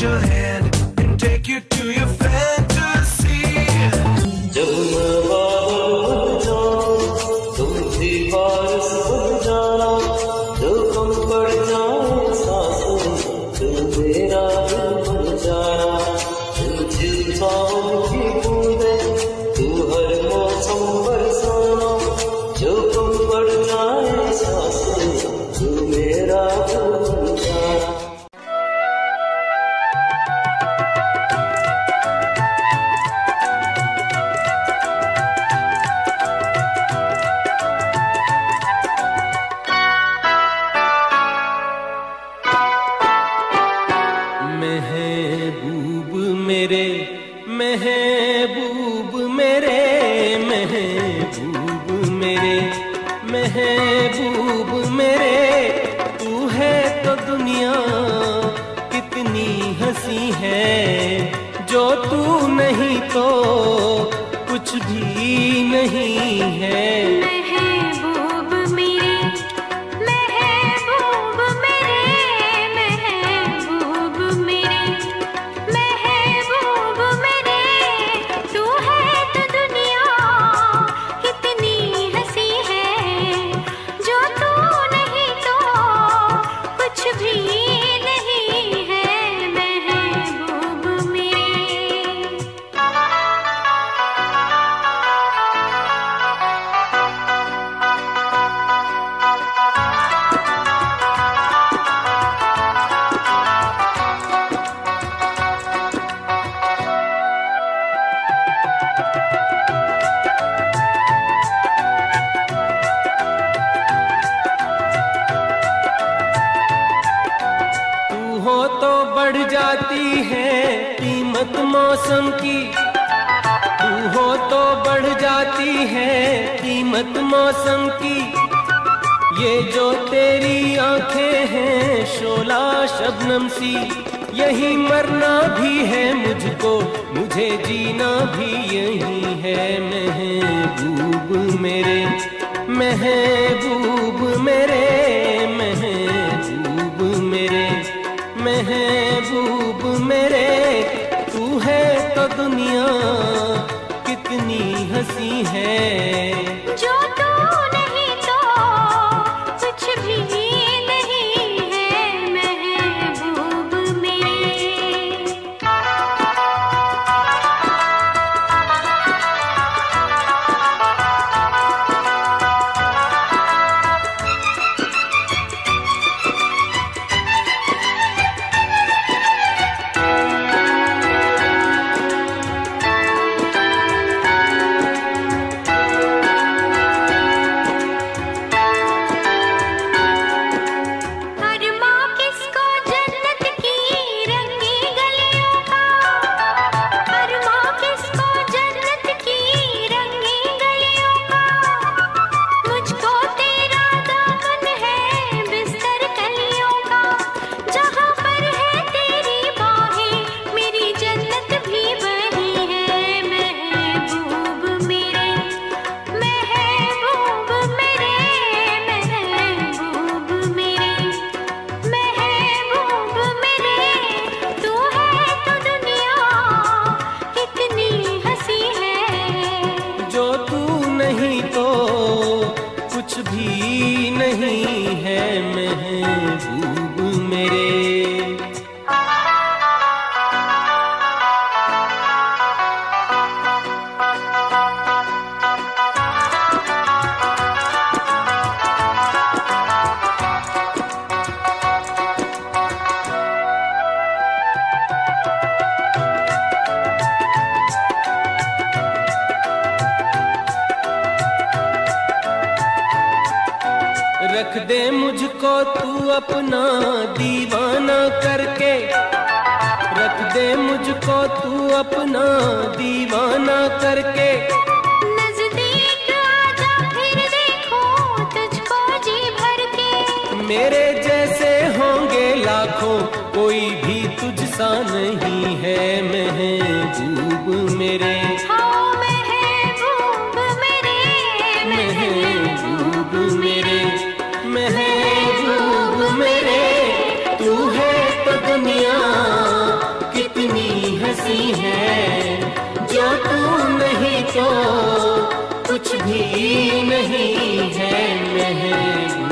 your hand and take you to your महबूब मेरे महबूब मेरे, तू है तो दुनिया कितनी हँसी है। जो तू नहीं तो कुछ भी नहीं है। बढ़ जाती है कीमत मौसम की। तू हो तो बढ़ जाती है कीमत मौसम की। ये जो तेरी आँखें हैं शोला शबनम सी, यही मरना भी है मुझको, मुझे जीना भी यही है महबूब मेरे महबूब मेरे। दुनिया कितनी हँसी है। भी रख दे मुझको तू अपना दीवाना करके। रख दे मुझको तू अपना दीवाना करके। नज़दीक आजा फिर देखो तुझको जी भर के। मेरे जैसे होंगे लाखों कोई भी तुझसा नहीं है मैं महबूब मेरे। हाँ नहीं नहीं है महबूब